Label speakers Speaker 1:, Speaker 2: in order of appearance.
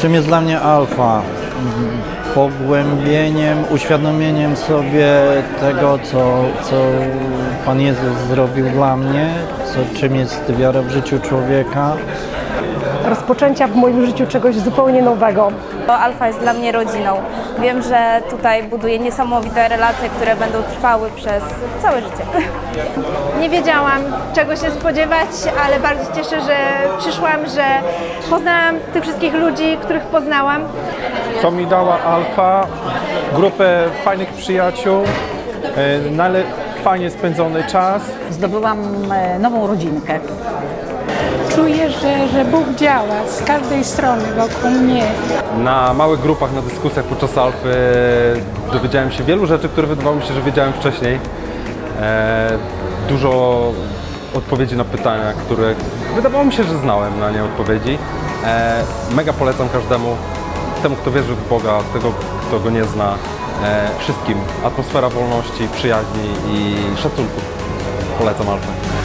Speaker 1: Czym jest dla mnie alfa? Pogłębieniem, uświadomieniem sobie tego, co, co Pan Jezus zrobił dla mnie, co, czym jest wiara w życiu człowieka.
Speaker 2: rozpoczęcia w moim życiu czegoś zupełnie nowego.
Speaker 3: To Alfa jest dla mnie rodziną. Wiem, że tutaj buduję niesamowite relacje, które będą trwały przez całe życie.
Speaker 4: Nie wiedziałam czego się spodziewać, ale bardzo się cieszę, że przyszłam, że poznałam tych wszystkich ludzi, których poznałam.
Speaker 5: co mi dała Alfa, grupę fajnych przyjaciół, e, fajnie spędzony czas.
Speaker 6: Zdobyłam e, nową rodzinkę.
Speaker 7: Czuję, że, że Bóg działa z każdej strony wokół mnie.
Speaker 8: Na małych grupach, na dyskusjach podczas Alfy dowiedziałem się wielu rzeczy, które wydawało mi się, że wiedziałem wcześniej. E, dużo odpowiedzi na pytania, które wydawało mi się, że znałem na nie odpowiedzi. E, mega polecam każdemu, temu kto wierzy w Boga, tego kto go nie zna, e, wszystkim. Atmosfera wolności, przyjaźni i szacunku. Polecam Alfę.